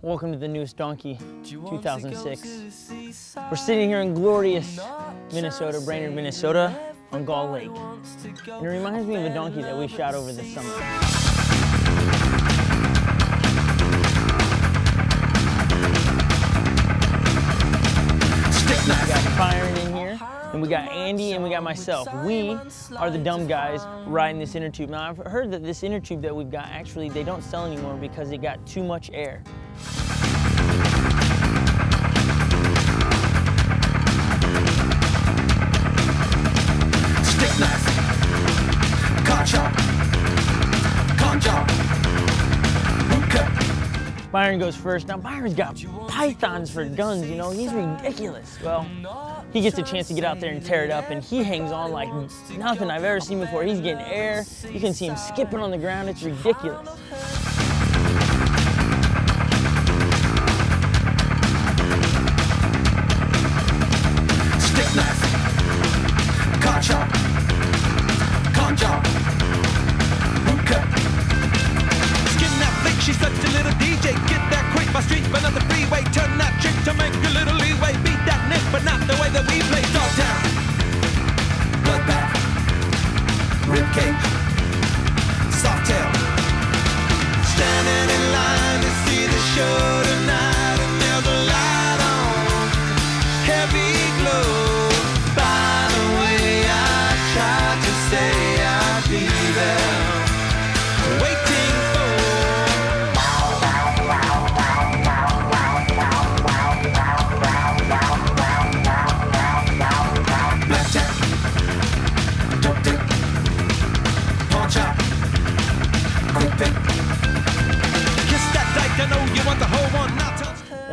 Welcome to the newest donkey, 2006. We're sitting here in glorious Minnesota, Brainerd, Minnesota, on Gull Lake. And it reminds me of a donkey that we shot over the summer. We got Byron in here, and we got Andy, and we got myself. We are the dumb guys riding this inner tube. Now, I've heard that this inner tube that we've got, actually, they don't sell anymore because it got too much air. Byron goes first. Now, Byron's got pythons for guns, you know, he's ridiculous. Well, he gets a chance to get out there and tear it up, and he hangs on like nothing I've ever seen before. He's getting air. You can see him skipping on the ground. It's ridiculous. Stick knife, car chop, chop, but not the freeway. Turn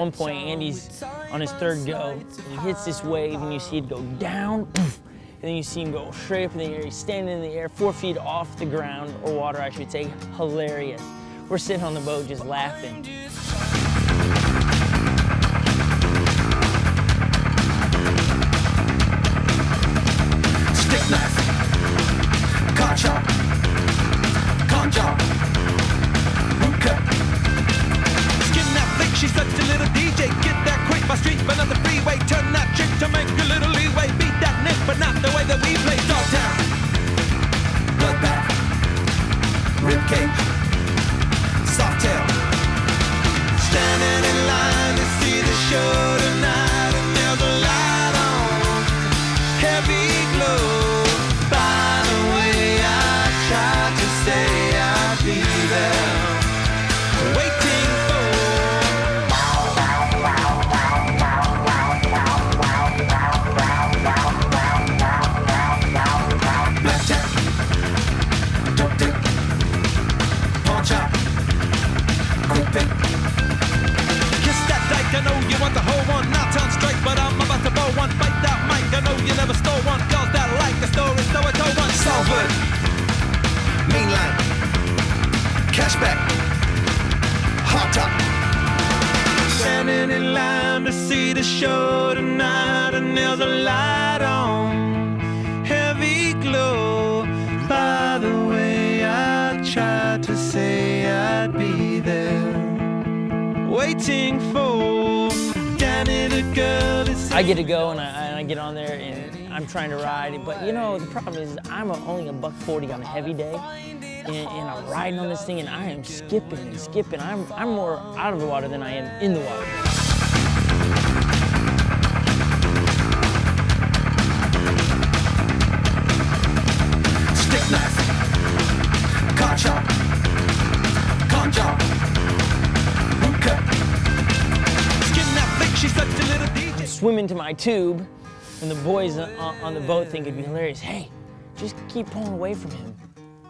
one point, Andy's on his third go, he hits this wave, and you see it go down, and then you see him go straight up in the air. He's standing in the air, four feet off the ground, or water, I should say. Hilarious. We're sitting on the boat just laughing. See the show tonight, and there's a light on, heavy glow. By the way, I tried to say I'd be there, waiting for Danny the girl. to I get to go, and I, and I get on there, and I'm trying to ride. But you know, the problem is I'm only a buck 40 on a heavy day, and, and I'm riding on this thing, and I am skipping and skipping. I'm, I'm more out of the water than I am in the water. Swim into my tube, and the boys on, the boat think it'd be hilarious. Hey, just keep pulling away from him.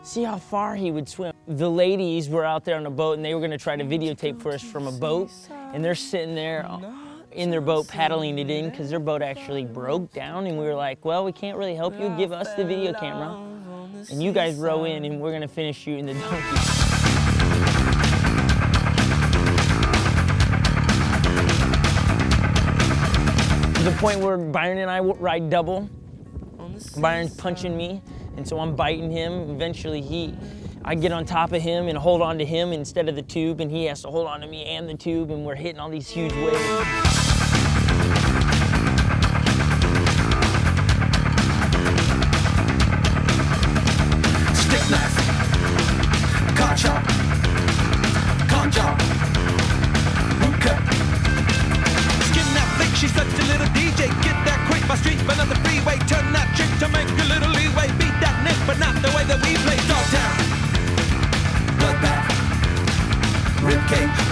See how far he would swim. The ladies were out there on the boat, and they were gonna try to videotape for us from a boat, and they're sitting there uh, in their boat paddling it in because their boat actually broke down, and we were like, well, we can't really help you. Give us the video camera, and you guys row in, and we're gonna finish shooting the donkey. the point where Byron and I ride double. Byron's punching me, and so I'm biting him. Eventually, he, I get on top of him and hold on to him instead of the tube, and he has to hold on to me and the tube, and we're hitting all these huge waves. Okay.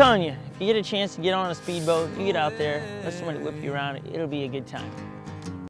telling you, if you get a chance to get on a speedboat, you get out there, let somebody whip you around, it'll be a good time.